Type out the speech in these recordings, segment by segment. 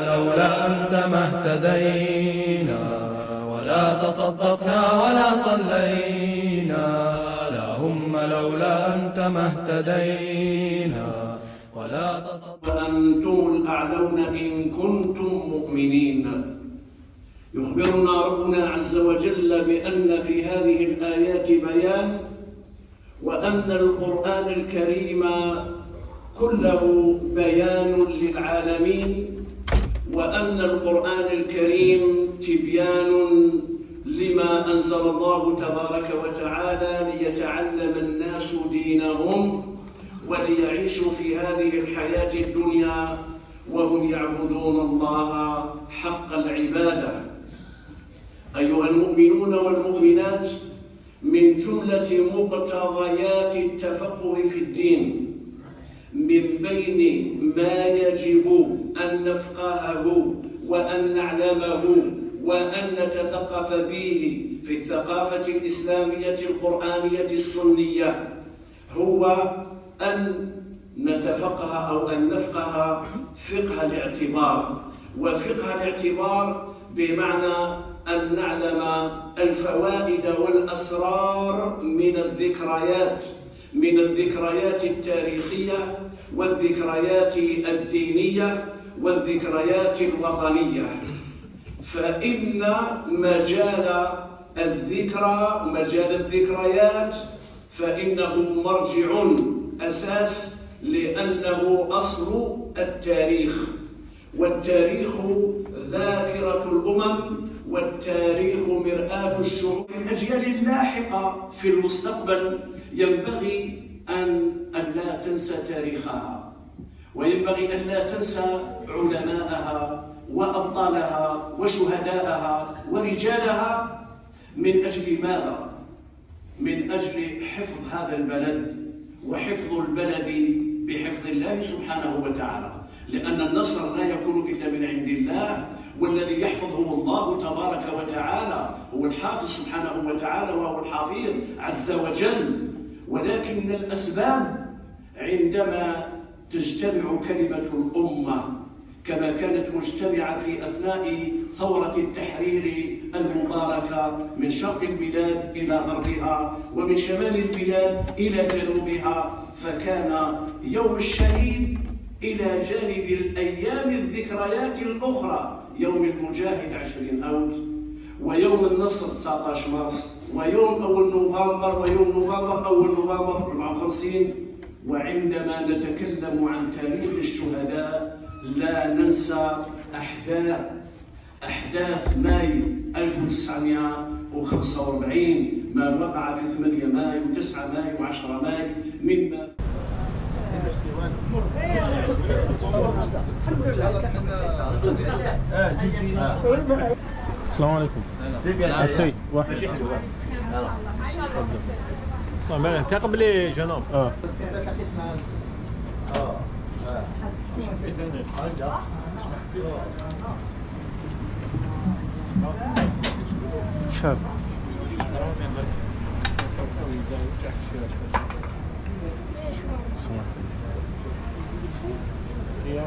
لولا أنت ما اهتدينا ولا تصدقنا ولا صلينا. لا هم لولا أنت ما اهتدينا ولا تصدقنا. وأنتم الأعلون إن كنتم مؤمنين. يخبرنا ربنا عز وجل بأن في هذه الآيات بيان وأن القرآن الكريم كله بيان للعالمين. وأن القرآن الكريم تبيان لما أنزل الله تبارك وتعالى ليتعلم الناس دينهم وليعيشوا في هذه الحياة الدنيا وهم يعبدون الله حق العبادة. أيها المؤمنون والمؤمنات من جملة مقتضيات التفقه في الدين من بين ما يجب أن نفقهه وأن نعلمه وأن نتثقف به في الثقافة الإسلامية القرآنية السنية هو أن نتفقه أو أن نفقه فقه الاعتبار وفقه الاعتبار بمعنى أن نعلم الفوائد والأسرار من الذكريات من الذكريات التاريخية والذكريات الدينية والذكريات الوطنية. فإن مجال الذكرى مجال الذكريات فإنه مرجع أساس لأنه أصل التاريخ. والتاريخ ذاكرة الأمم والتاريخ مرآة الشعوب. الأجيال اللاحقة في المستقبل ينبغي أن أن لا تنسى تاريخها وينبغي أن لا تنسى علماءها وأبطالها وشهداءها ورجالها من أجل ماذا؟ من أجل حفظ هذا البلد وحفظ البلد بحفظ الله سبحانه وتعالى لأن النصر لا يكون إلا من عند الله والذي يحفظه الله تبارك وتعالى هو الحافظ سبحانه وتعالى وهو الحفيظ عز وجل ولكن الأسباب عندما تجتمع كلمة الأمة كما كانت مجتمعة في أثناء ثورة التحرير المباركة من شرق البلاد إلى غربها ومن شمال البلاد إلى جنوبها فكان يوم الشهيد إلى جانب الأيام الذكريات الأخرى يوم المجاهد 20 أوت ويوم النصر 19 مارس. ويوم أول نوفمبر ويوم نوفمبر أول نوفمبر 54 وعندما نتكلم عن تاريخ الشهداء لا ننسى أحداث أحداث مايو 1945 ما وقع في 8 مايو 9 مايو 10 مايو مما السلام عليكم. عطي واحد. طيب انتقم لي جنوب آه. شاب. لا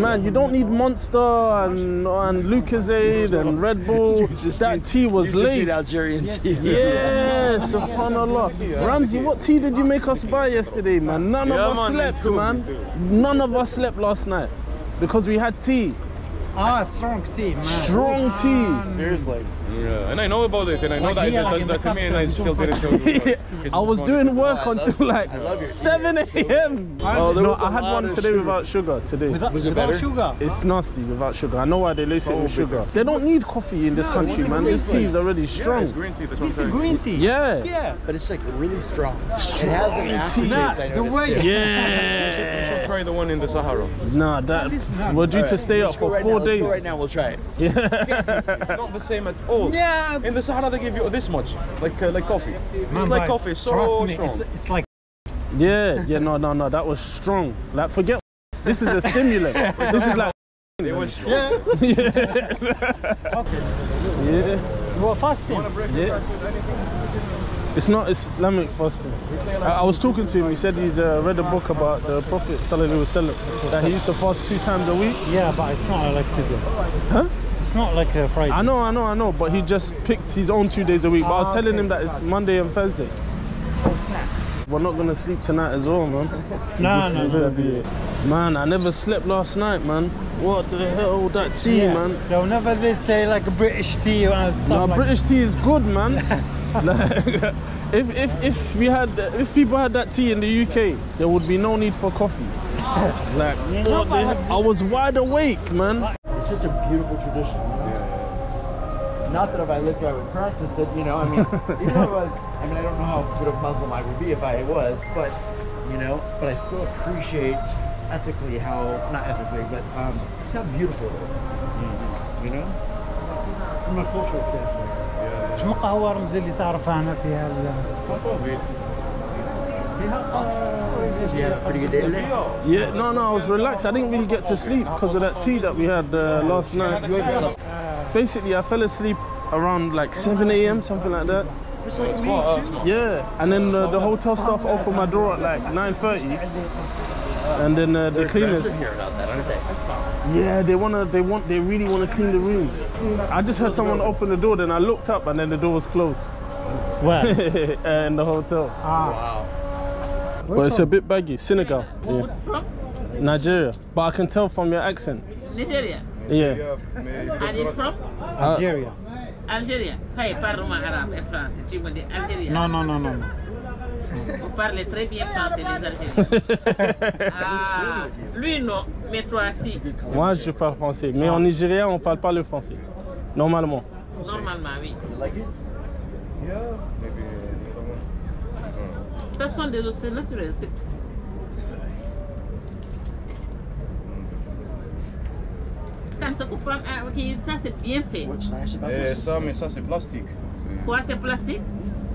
Man, you don't need Monster and, and Lucozade and Red Bull. that tea was laced. Algerian tea. Yeah, subhanallah. Ramsey, what tea did you make us buy yesterday, man? None Yeah, of us man, slept, too, man. None of us slept last night because we had tea. Ah, strong tea, man. Strong tea. Seriously. Yeah, and I know about it, and I know Like that here, it like does that to me, and I still don't didn't tell you. I was doing work I until like I love your tea. 7 a.m. Oh, there no, was a I had one today sugar. without sugar. Today. Without, Was it without better? sugar. It's nasty without sugar. I know why they lace it So with sugar. bitter. They don't need coffee in this No, country, man. This tea. tea is already Yeah, strong. it's green tea. That's This is green tea. Yeah. Yeah. But it's like really strong. it has Strong an aftertaste. tea. I The way- too. You Yeah. should try the one in the Sahara. Nah, that we're due to stay up for four days. Right now. We'll try it. Yeah. Not the same at all. Cold. Yeah. In the Sahara, they give you this much, like uh, like coffee. Man, it's like coffee, so trust me, strong. It's, it's like Yeah, yeah, no, no, no, that was strong. Like, forget. This is a stimulant. this is like. It was strong. Yeah, Okay. Yeah. you were fasting. yeah. It's not Islamic fasting. I, I was talking to him. He said he's uh, read a book about the Prophet sallallahu alaihi wasallam that he used to fast two times a week. Yeah, but it's not like today. Huh? It's not like a Friday. I know, I know, I know. But he just picked his own two days a week. But I was Ah, telling him that it's Monday and Thursday. We're not gonna sleep tonight as well, man. No, This no, no. gonna be it. Man, I never slept last night, man. What the hell, that tea, Yeah. man? So whenever they say like a British tea and stuff No, like British tea is good, man. like, if if if we had if people had that tea in the UK, there would be no need for coffee. like, what the hell? I was wide awake, man It's just a beautiful tradition. Not that if I lived here I would practice it, you know. I mean, even though I was, I mean, I don't know how good of a Muslim I would be if I was, but you know, but I still appreciate ethically how, not ethically, but um, just how beautiful it is. You know, from a cultural standpoint. شو قهوة رمزي اللي تعرفها هنا فيها ال- Did you have a pretty good day today? Yeah, no, no, I was relaxed. I didn't really get to sleep because of that tea that we had uh, last night. Basically, I fell asleep around like 7 a.m., something like that. Yeah, and then uh, the hotel staff opened my door at like 9:30, and then uh, the cleaners. Here about that, aren't they? Yeah, they wanna, they want, they really wanna clean the rooms. I just heard someone open the door, then I looked up, and then the door was closed Where? in the hotel. ah, But it's a bit baggy. Senegal, yeah. from? Nigeria. But I can tell from your accent. Nigeria? Yeah. And you from? Algeria. Algérie. Hey, parle-moi arabe et français. Tu me dis Algérien. Non, non, non, non. Vous parlez très bien français, les Algériens. ah, lui non, mais toi si. Moi, je parle français. Mais en Nigeria, on parle pas le français. Normalement. Normalement, oui. Like it? Yeah, maybe Ça sont des océans naturels. c'est- Ça ne se coupe pas. Ah, ok, ça c'est bien fait. About Eh, ça, mais ça, c'est plastique. C'est- Quoi, c'est plastique?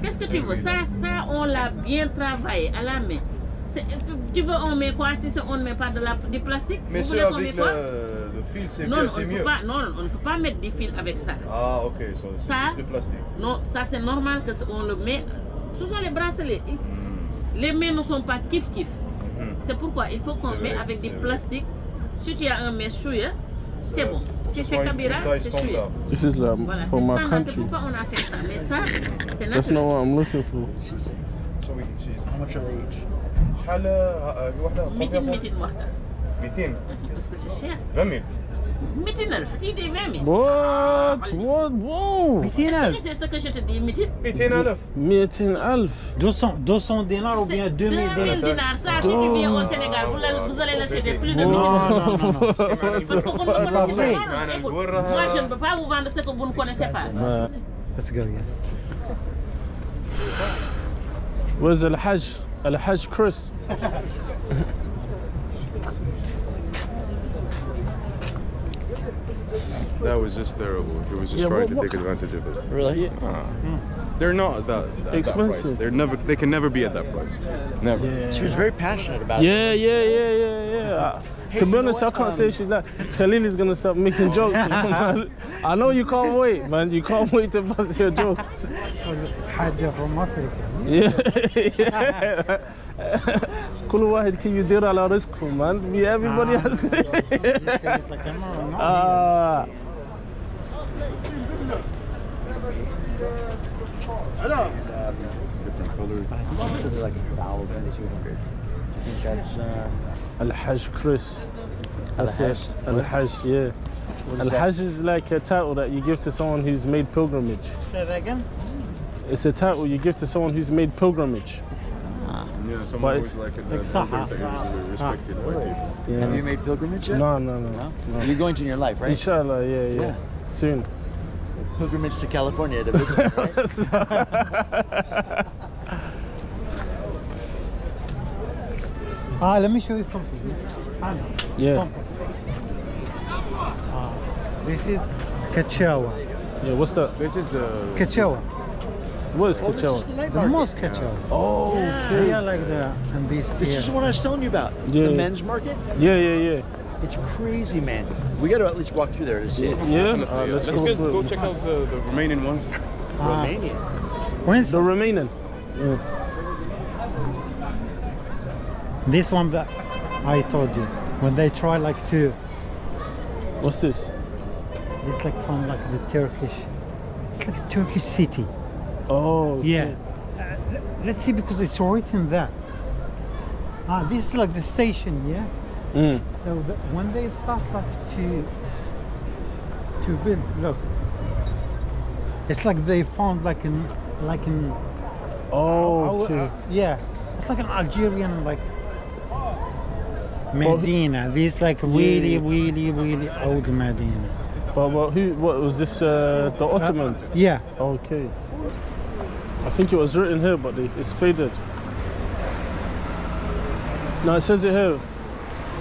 Qu'est-ce que tu veux? Ça, ça, on l'a bien travaillé à la main. C'est- Tu veux on met quoi? Si c'est- on ne met pas de la, du plastique? Mais Vous voulez qu'on met avec quoi? le, le fil, c'est Non, mieux, non, on c'est ne peut mieux. pas, non, on ne peut pas mettre des fils avec ça. Ah, ok, so c'est Ça- juste du plastique. Non, ça c'est normal que c'est- on le met. Ce sont les bracelets. Hmm. Les mains ne sont pas kiff kiff. Mhm. C'est pourquoi il faut qu'on C'est met vrai, avec c'est du vrai. plastique. Si tu as un mets chouïa, c'est bon. Si Ce c'est soit une- Kabira, une taille c'est chouïa. standard. This is like Voilà, c'est for my standard. C'est country. pourquoi on a fait ça. Mais ça, c'est That's not naturel. what I'm looking for. So we, she's How much are they each? شحال آه، واحدة Mitin, mitin, wahda. 200 Parce que c'est cher. 20 000 200000 تيدي 20000 وات وات واو 200000 سي سا كو جو تدي 200 200000 200000 200 200 دينار أو بيان 2000 دينار 2000 دينار ساعه تي في بيان أو سينيغال ولا الجزائر لا سيدي بلو دو 2000 Moi, je ne peux pas vous vendre ce que vous ne connaissez pas. Let's go, yeah. Where's Al-Hajj? Al-Hajj Chris. That was just terrible. He was just Yeah, trying what- to what take advantage of us. Really? They're not at that, at that price. Expensive. They're never. They can never be at that price. Never. She was very passionate about Yeah, it. yeah, yeah, yeah, yeah. Uh, to be honest, I can't say she's like Khalil is gonna start making jokes. man. I know you can't wait, man. You can't wait to bust your jokes. حاجة from Africa. Yeah. كل واحد كي يدير على رزقه man. We everybody has. It's Like, no, no. ah. Different colors. I think she said like a thousand, two hundred. I think that's uh, Al Hajj Chris. That's Al it. Hajj. Al Hajj, yeah. what Al is? Hajj is like a title that you give to someone who's made pilgrimage. Say that again? It's a title you give to someone who's made pilgrimage. Ah. Yeah, But someone it's- who's like a like elder Sahara. that is respected by people. Yeah. Have you made pilgrimage yet? No, no, no. No? no. You're going to in your life, right? Inshallah, yeah, yeah. Yeah. Soon. Pilgrimage to California to visit, right? Ah, let me show you something. Hannah, Yeah. come. Ah, this is Ketchaoua. Yeah, what's that? This is the. Ketchaoua. What is Oh, this Ketchaoua? the The most Ketchaoua. Oh, They are like the and this This here. is what I was telling you about. Yeah. The men's market. yeah, yeah, yeah. It's crazy, man. We got to at least walk through there to see it. Yeah, Uh, let's, let's go, get, go check out the, the remaining ones. Ah, Romanian. when's the remaining. Yeah. this one that I told you when they try like to What's this? it's like from like the Turkish it's like a Turkish city Oh, okay. yeah Uh, let's see because it's written there ah this is like the station yeah Mm. so the, when they start like to to build look it's like they found like an like in Oh, our- okay. uh, yeah it's like an Algerian like Medina this like really really really old Medina But, but who? What was this? Uh, the Ottoman. yeah Okay. I think it was written here, but it's faded. No, it says it here.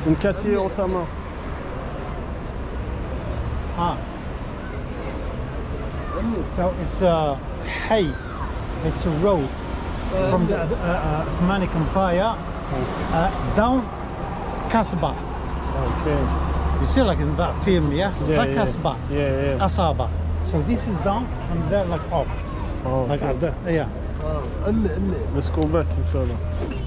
In Katia Otama. Ah. So it's a hay. It's a road from the uh, uh, Ottoman Empire uh, down Kasbah. Okay. You see, like in that film, yeah? It's Yeah, like yeah. Kasbah, Yeah, yeah. Asaba. So this is down and they're like up. Oh, Like okay. at the, yeah. Let's go back, inshallah.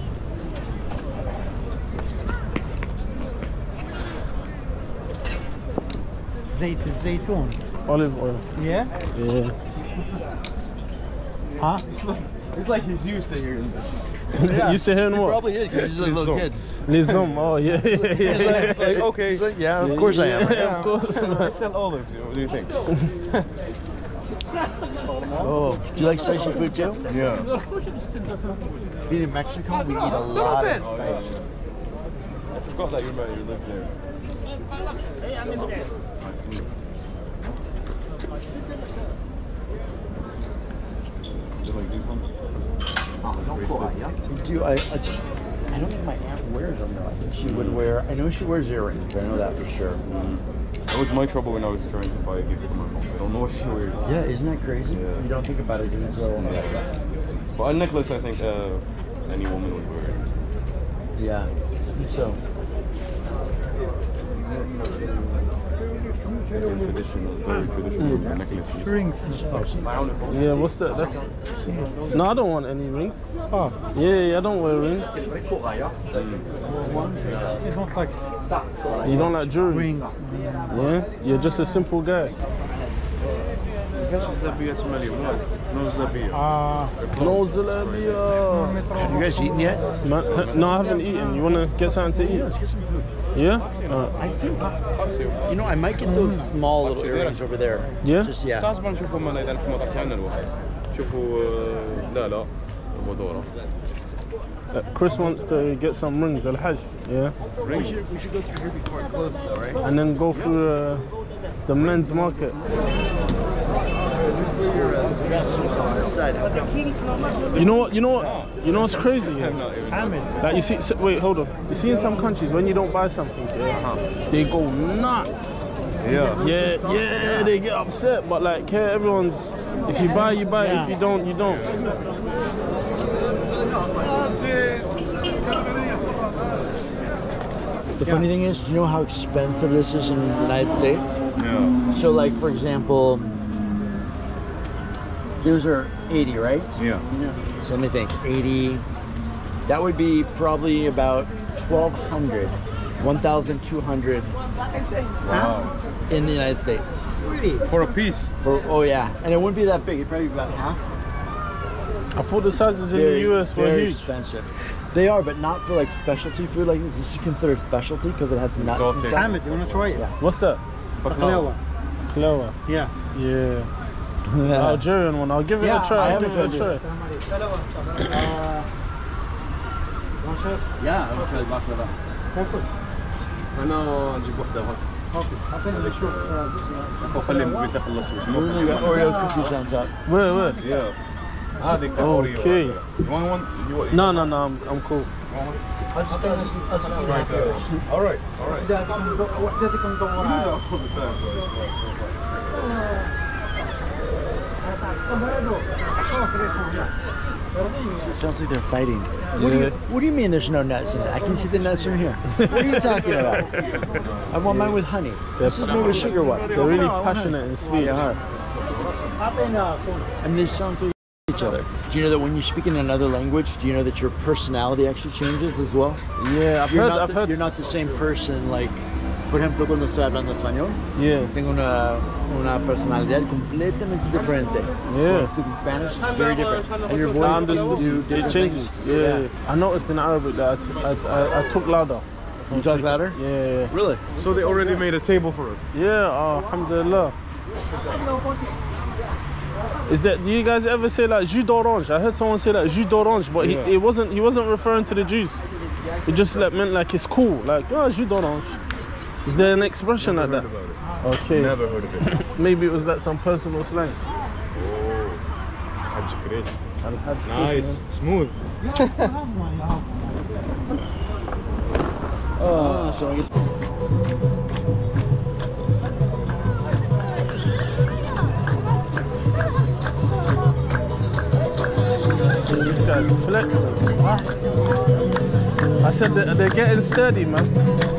Zayt Zaytun. Olive oil. Yeah? Yeah. Huh? It's like it's like he's used to hearing this. you say hearing what? Probably is because he's a little so. kid. Les. Oh, yeah, yeah, yeah. yeah. It's like, okay. He's like, yeah, of course I am. Yeah, of course, I man. sell olives. What do you think? Oh, do you like spicy food too? Yeah. Being in Mexico, we eat a lot of spice. Oh, I forgot that you you lived there. Do you like these ones? Do I, I just, I don't think my aunt wears them though. I think she would wear. I know she wears earrings. I know that for sure. That was my trouble when I was trying to buy a gift for my mom. I don't know what she wears. Yeah, isn't that crazy? Yeah. You don't think about it until. But a necklace, I think uh, any woman would wear. Yeah. So. Very mm. traditional, very traditional mm. necklaces. Rings and stuff. Yeah, what's that? That's... Mm. No, I don't want any rings. Oh, Yeah, yeah, I don't wear rings. you don't like You don't like jewelry? rings. Yeah? You're just a simple guy. Nose the beer smelly. Nose the beer. Ah, No zalabia. Have you guys eaten yet? Man, no, I haven't eaten. You wanna get something to eat? Let's get some food. Yeah? Alright. I think. You know, I might get those small little earrings over there. Yeah? Just yeah. تعال نشوفهم انا اذا نحن ما طلعش عنا الوقت. شوفوا آه، لا لا مدورة. Uh, Chris wants to get some rings, Al Hajj. Yeah? We should, we should go through here before it closes, though, right? And then go through uh, the men's market. You know what? You know what? You know what's crazy? Yeah? Like you see, so, wait, hold on. You see, in some countries, when you don't buy something, yeah, they go nuts. Yeah. Yeah, yeah, they get upset. But like here, everyone's if you buy, you buy. If you don't, you don't. The funny thing is, do you know how expensive this is in the United States? Yeah. So, like for example, those are 80, right? Yeah. So let me think. 80. That would be probably about 1,200, 1,200 Wow. in the United States. Really? For a piece. For oh yeah, and it wouldn't be that big. It'd probably be about half. I thought the sizes in Very, the US were very huge. expensive. They are, but not for like specialty food like this. This is considered specialty because it has nuts and Exotic. stuff. Ahmed, you want to try it? Yeah. What's that? Baklava. Clover. Yeah. Yeah. The Algerian one. I'll give it Yeah, a try. I I'll haven't give it a tried try. Uh, one shot? Yeah, I'm trying baklava. Okay. انا نجيب وحده هاك Okay. أعطيني نشوف آه، وخليهم بقيت اخلصوا We got Oreo cookies on top. Where, where? Yeah. هذيك Okay. You want one? You want? No, no, no. it sounds like they're fighting. What, do you, what do you mean there's no nuts in it? I can see the nuts from here. What are you talking about? I want mine with honey. This is made with sugar what? They're really passionate in speech. They are. I mean, they sound through each other. Do you know that when you speak in another language, do you know that your personality actually changes as well? Yeah, I've You're, heard. not, I've heard. you're not the same person, like, por ejemplo, cuando estoy hablando español, Yeah. tengo una, una personalidad completamente diferente. Yeah. when I speak in Spanish, it's very different. And your I voice understood. do It different changes. things. Yeah, yeah. I noticed in Arabic that I talk louder. You talk louder? Yeah, yeah. Really? So they already made a table for us. Yeah, oh, alhamdulillah. Is that do you guys ever say like jus d'orange? I heard someone say like jus d'orange, but he it wasn't he wasn't referring to the juice. It just like meant like it's cool, like oh jus d'orange. Is there an expression like that? About it. Okay, Never heard of it. maybe it was like some personal slang. Oh. Hajj Krish. Al-Had- Nice, smooth. Oh, so I get This guy's flexing. I said they're getting sturdy, man.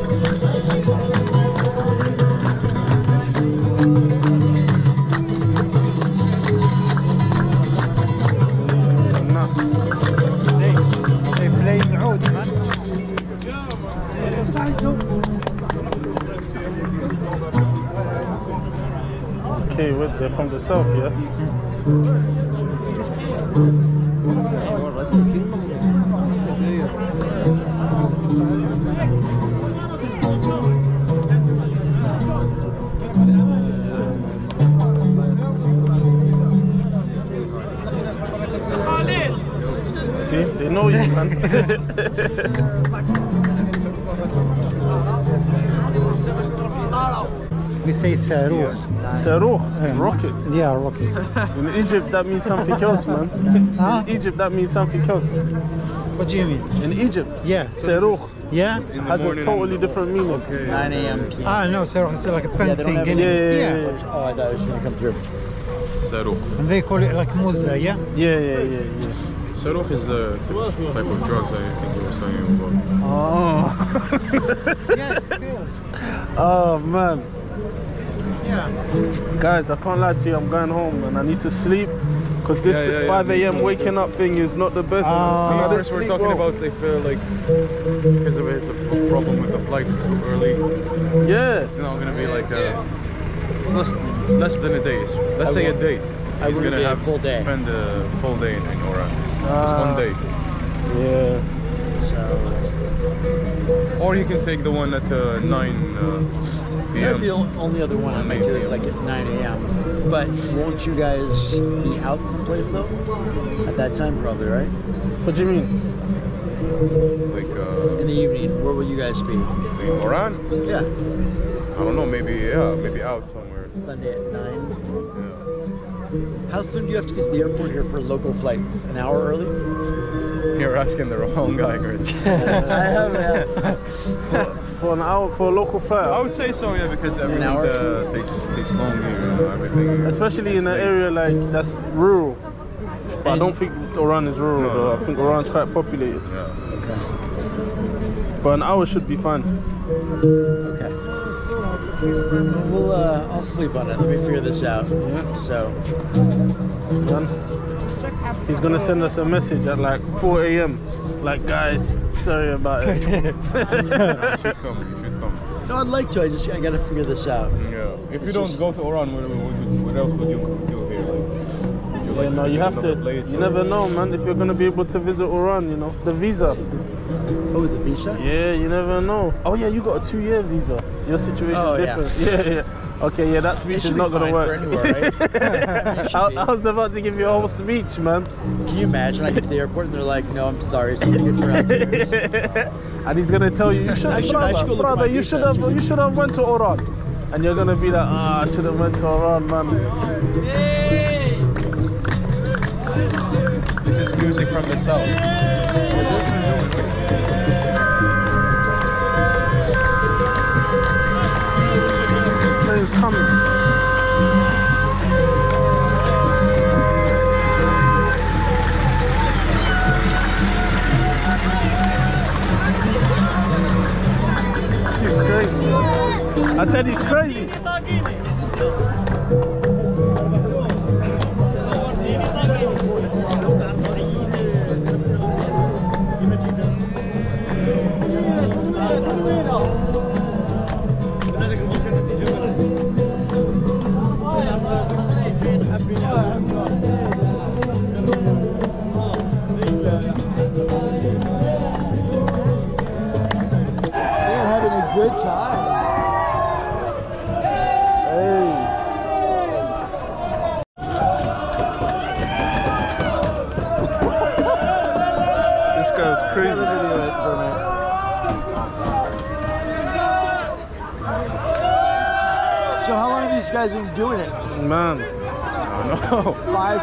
They're from the south, yeah? See, they know you, man. say Saruh. Saruh, rockets. Yeah, rocket. In Egypt, that means something else, man. Huh? In Egypt, that means something else. What do you mean? In Egypt, Yeah. Saruh Yeah? has a totally different meaning. 9 a.m. PM. Ah, no, Saruh is like a pen Yeah, thing. have in any- Yeah, yeah, yeah. yeah. Oh, I thought it was going to come through. Saruh. And they call it like muzza, yeah? Yeah, yeah, yeah, yeah. Saruh is the type of drugs I think you were saying about. Oh. Yes, Bill. oh man. Yeah. Guys, I can't lie to you, I'm going home and I need to sleep. Because this Yeah, yeah, yeah, 5 me a.m. too. waking up thing is not the best. Ah. man. I The didn't others were sleep talking well. about they feel like because of his problem with the flight, it's too early. Yeah. It's not gonna be like a, it's less less than a day. It's, let's I say a won't- day. I He's gonna have full day. spend a full day in Oran. Just Ah. one day. Yeah. Or you can take the one at uh, 9 Yeah, be the only other one I might do is like at 9 a.m. But won't you guys be out someplace though? At that time, probably, right? What do you mean? Like uh, In the evening, where will you guys be? in Oran. Yeah, I don't know. Maybe yeah. Maybe out somewhere. Sunday at 9. Yeah. How soon do you have to get to the airport here for local flights? An hour early? You're asking the wrong guy, Chris. I have, yeah. For an hour, for a local I would say so, yeah, because everything hour? uh, takes takes long here. You know, everything. Especially in an takes area like that's rural. But I don't think Oran is rural No. though. I think Oran's quite populated. late. Yeah. But an hour should be fine. Okay. We'll, uh, I'll sleep on it. Let me figure this out. So, man. He's gonna send us a message at like 4 a.m. Like, guys, sorry about it. You should come. You should come. no, I'd like to. I just, I gotta figure this out. Yeah. If you don't go to Oran, what, what, what else would you do here? Like, would you Yeah, like no, to you have to. another place You or- never know, man. If you're gonna be able to visit Oran, you know, the visa. Oh, the visa? Yeah, you never know. Oh yeah, you got a two-year visa. Your situation Oh, is yeah. different. Yeah. yeah, Okay, yeah, that speech is not gonna work. anywhere, right? I. I was about to give you a whole speech, man. Can you imagine? I get to the airport and they're like, "No, I'm sorry, it's too good and he's gonna tell you, you should, I should- I brother, should go brother, you should have, you should have went to Oran. And you're gonna be like, ah, I should have went to Oran, man. This is music from the south. He's crazy. I said he's crazy.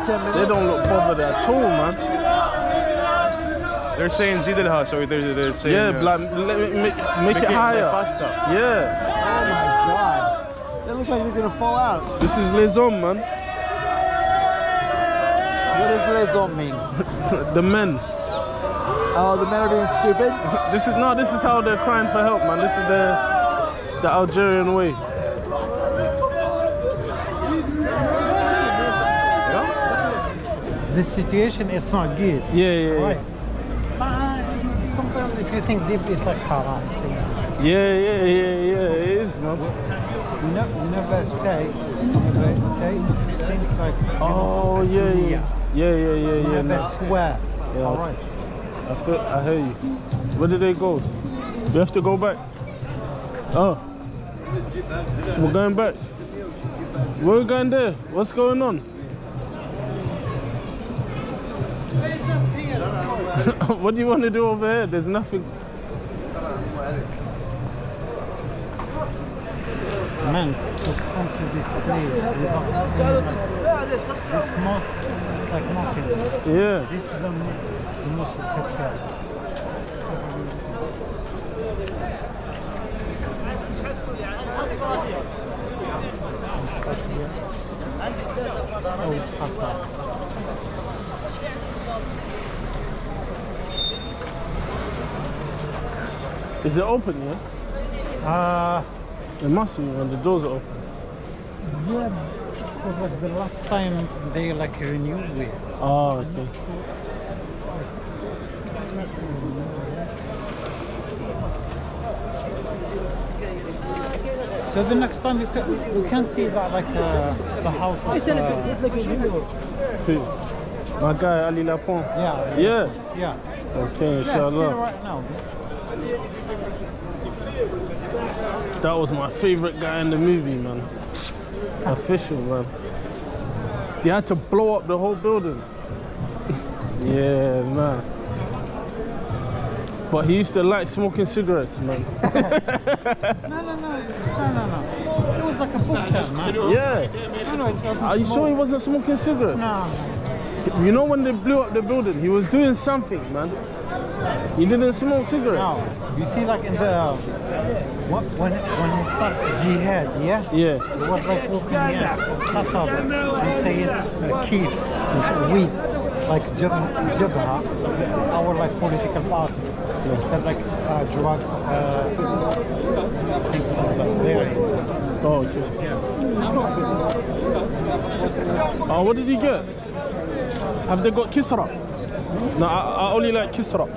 They don't look bothered at all, man. They're saying Zidilha, so they're, they're saying. Yeah, uh, like, let me make, make, make it it higher. faster. Yeah, Oh my god. They look like they're gonna fall out. this is Les Hommes, man. What does les hommes mean? the men. Oh, the men are being stupid? This is no, this is how they're crying for help, man. This is the the Algerian way. The situation is not good. Yeah, yeah, Right. yeah. But sometimes if you think deep, it's like haram. So Yeah, yeah, yeah, yeah. It is, man. ne- you never say, never say things like. Oh, yeah, yeah, yeah, yeah, yeah, yeah. never nah. swear. Yeah. All right. I feel, I hear you. Where did they go? We have to go back. Oh, we're going back. We're going there. What's going on? what do you want to do over here? There's nothing. Man, to come to this place without this mosque is like nothing. Yeah. This is the, the most picture. Oh, it's Is it open? Yeah. Uh, It must be when the doors are open. yeah, because like the last time they like renewed it. Oh, okay. So the next time you can, you can see that like uh, the house of, uh, Who? My guy Ali La Pointe. yeah, Yeah. yeah. Okay, inshallah. Yeah, still inshallah. right now. That was my favorite guy in the movie, man. Official, man. They had to blow up the whole building. yeah, man. But he used to like smoking cigarettes, man. No, no, no, no, no, no. It was like a bookshop, man. yeah. No, no, Are you sure he wasn't smoking cigarettes? No. You know when they blew up the building, he was doing something, man. He didn't smoke cigarettes. No. You see, like in the what, when when he started jihad, yeah, Yeah. it was like walking in Qasab and saying uh, keef, weed, like jab, jabha, our like political party. Said like uh, drugs, uh, things like that. There. Oh, okay. Oh, what did you get? Have they got Kisra? No, I, I only like Kisra.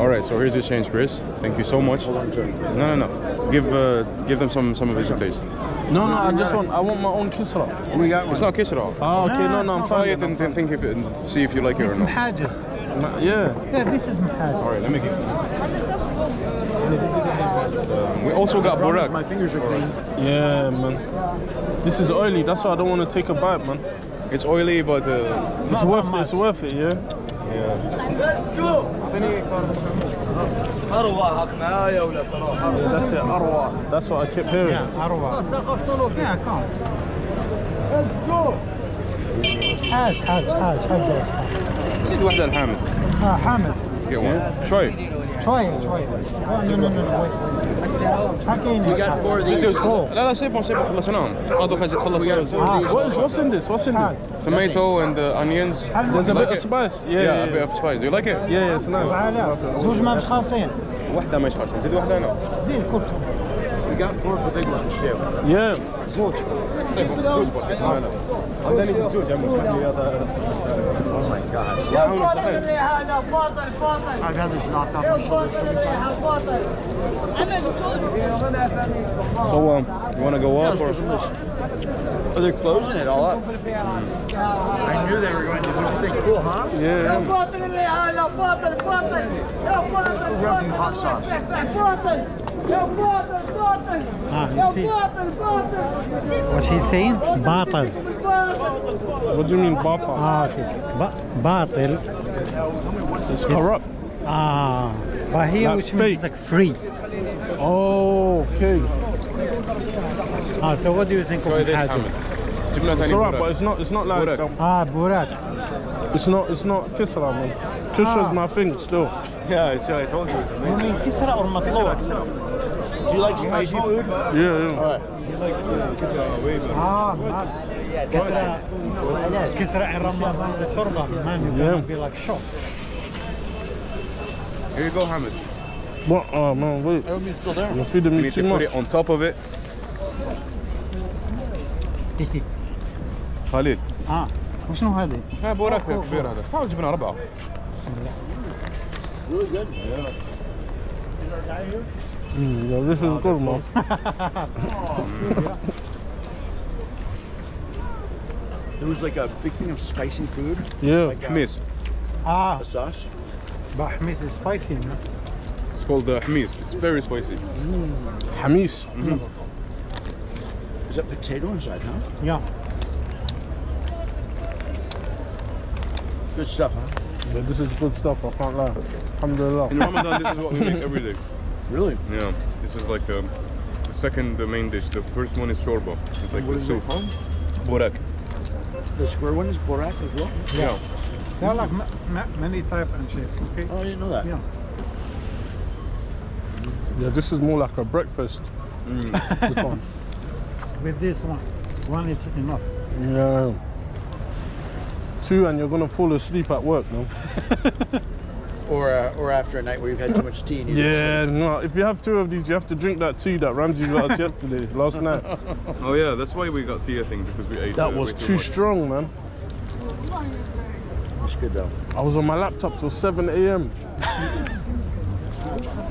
All right, so here's your change, Chris. Thank you so much. No, no, no. Give uh, give them some some of his taste. No, no, I just want I want my own Kisra. We got It's not kiss at all. Oh, okay, no, no, I'm Try fine. it and then think if it, and see if you like it This or not. Mahajir. No, Yeah. Yeah, this is Mahajir. All right, let me give. Um, we also got Burak. My fingers are clean. Yeah, man. This is oily. That's why I don't want to take a bite, man. It's oily, but uh, It's worth it. It's worth it. Yeah. Yeah, that's it. Arwa. That's what I kept hearing. Yeah, Arwa. Yeah, come. Let's go. حاج حاج حاج حاج زيد واحدة الحامد. آه حامد Get one. شوي. شوية شوية no no no no wait We got four of these. لا لا سيبهم سيبهم خلصناهم. هذا كان خلص. What is, what's in this? What's in حاج it? Tomato and uh, onions. There's a Like bit of it? spice. Yeah, Yeah, yeah, a bit yeah. of spice. You like it? Yeah, yeah, it's nice. تعالى زوج ما مش خالصين واحدة مش خالصة. زيد واحدة أنا. زين كل got four of the big ones too. Yeah. Oh my god. I've had this knocked off my shoulder so many times. So um, you want to go up or? Oh, they're closing it all up. I knew they were going to do something cool, huh? Yeah. Rubbing hot sauce. Ah, you see? What's he saying? Batal. What do you mean batal? Ah, okay. Ba batal. It's corrupt. Ah, but here like which means like free. Oh, okay. Ah, so what do you think so of Hajj? It's alright, but it's not. It's not like Burak. Um, ah, Burak. It's not. It's not Kisra, man. Kisra's ah. my thing still. Yeah, it's, yeah, I told you. It's. You mean Kisra or Matlo? Do you like spicy food? Yeah, yeah. Ah, man. Kisra. Kisra in Ramadan shorba. Man, you're Yeah. gonna be like shocked. Here you go, Hamid. What? Oh man, wait. You're feeding You me need too to put much. it on top of it. خليل اه وشنو هذه؟ ها بوراك كبير هذا حاول جبنا أربعة Mm, this is good, man. there was like a big thing of spicy food. Yeah. Like um, Ah. A sauce. But Hmis is spicy, no? It's called the uh, Hmis. It's very spicy. Mm. Hamis. Mm-hmm. Mm -hmm. Is that potato inside, huh? Yeah. Good stuff, huh? Yeah, this is good stuff, I can't lie. Alhamdulillah. In Ramadan, this is what we make every day. Really? Yeah This is like um, the second main dish The first one is shorba It's like What the is soup it called? Borak The square one is borak as well? Yeah There are like ma- ma- many type and shape. Okay. Oh, I didn't know that. Yeah. Yeah, this is more like a breakfast. This one. With this one, one is enough. Yeah. Two, and you're gonna fall asleep at work, man. Or uh, or after a night where you've had too much tea. And Yeah, no. If you have two of these, you have to drink that tea that Ramsey got us yesterday, last night. Oh yeah that's why we got tea I think because we ate That uh, was way too much. strong, man. It's good though. I was on my laptop till 7 a.m.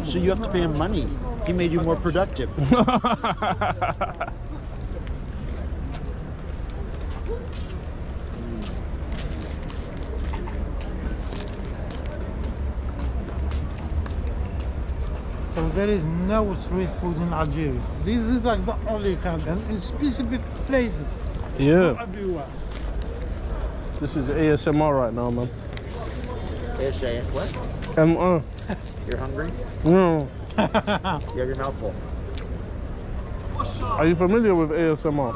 So you have to pay him money. He made you more productive. So there is no street food in Algeria. This is like the only kind, and in specific places. Yeah. Everywhere. This is ASMR right now, man. They're what? Uh, You're hungry? no. You have your mouth full. Are you familiar with ASMR?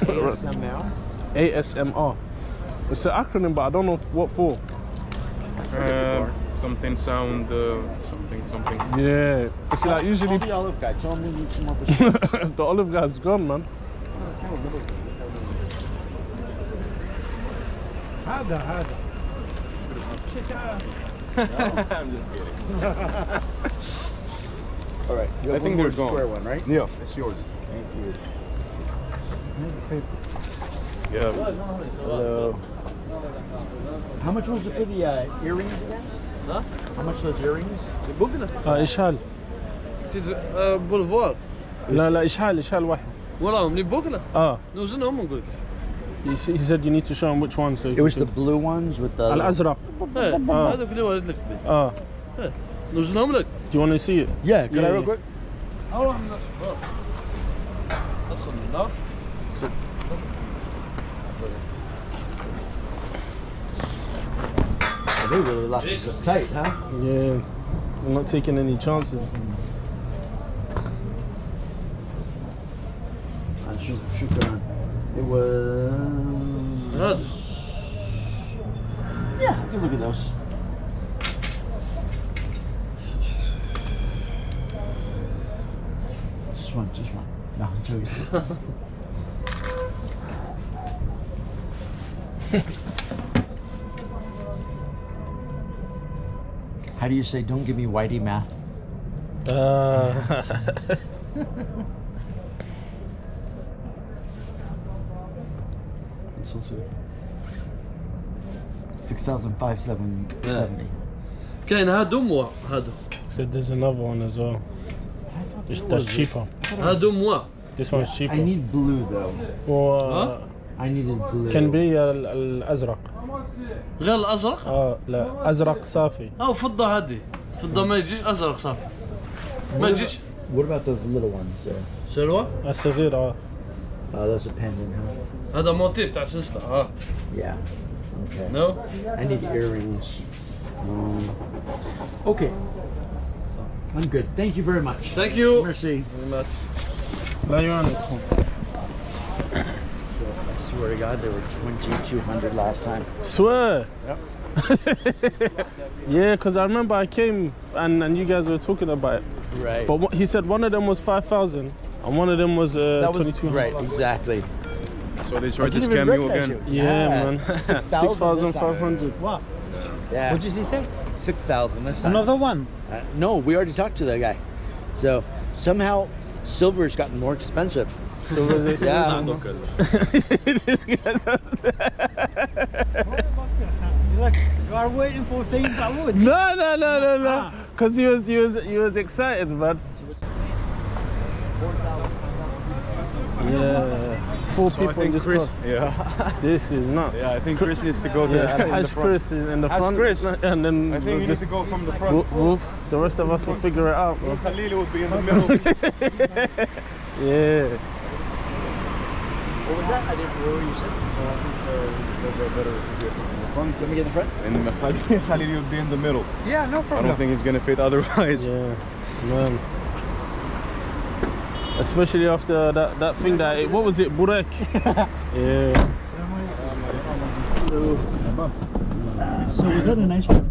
ASMR? ASMR. It's an acronym, but I don't know what for. Um, something sound uh, something something Yeah. It's like Call usually the olive guy. Tell him we need some more biscuits. the olive guy's gone, man. هذا هذا. All right. You have I think one more they're gone. square one, right? Yeah it's yours Thank you. Yeah Hello. How much was it for the uh, earrings again? Huh? How much those earrings? آه إيش هال؟ بولفوار لا لا إيش هال واحد؟ وراهم من بوكنا آه نوزنهم نقول he said you need to show him which one so It was the blue ones with the. الازرق إيه آه. هذوك اللي وريت لك آه نوزنهم لك do you want to see it Yeah, can Yeah, I real yeah. quick? ادخل من النار they really locked us up tight, huh? Yeah. I'm not taking any chances. I shoot, shoot gun! It was... Yeah, good look at those. Just one, just one. No, I'm joking. How do you say, don't give me whitey math? uh, Six thousand five seven seventy. كاين هادو موا هادو Said there's another one as well. It's, that's cheaper. هادو موا This one's cheaper. I need blue though. و I needed blue. كان بي ال- الأزرق غير الأزرق آه لا أزرق صافي أو فضة هادي فضة ما يجيش أزرق صافي ما يجيش What about those little ones there? شنو الصغير آه Oh, those are pendant, huh? هذا موتيف تاع سلسله ها Yeah. Okay. نو I need earrings. Um, okay. I'm good. Thank you very much. ثانك يو Merci. لا يعاني I swear to God, they were 2200 last time. Swear. Yep. yeah, because I remember I came and, and you guys were talking about it. Right. But what, he said one of them was 5,000 and one of them was uh, that was 22. right, exactly. So they I tried to didn't scam you again. you. Yeah, man. 6,000 this time. 6,500. What? Yeah. What did he say? 6,000 this time. Another one? Uh, no, we already talked to that guy. So somehow silver's gotten more expensive. So was it? Yeah. this guy's You're like, you are waiting for saying that wood. No, no, no, no, no. Ah. Because he was, he was, he was excited, man. Yeah, four So people in this Chris. car. Yeah. This is nuts. yeah, I think Chris needs to go to Yeah, the Hash front. Chris is in the front, Chris. and then I think you need to go from the front. woof. The rest of us will figure it out, bro. Khalili would be in the middle. Yeah. What was that? I didn't hear what you said. So I think uh, they're better if you get in the front. Let me get in the front. And Khalili, Khalili would be in the middle. Yeah, no problem. I don't think he's gonna fit otherwise. Yeah, man. Especially after that, that thing that what was it, Burek? yeah. So was that a nice way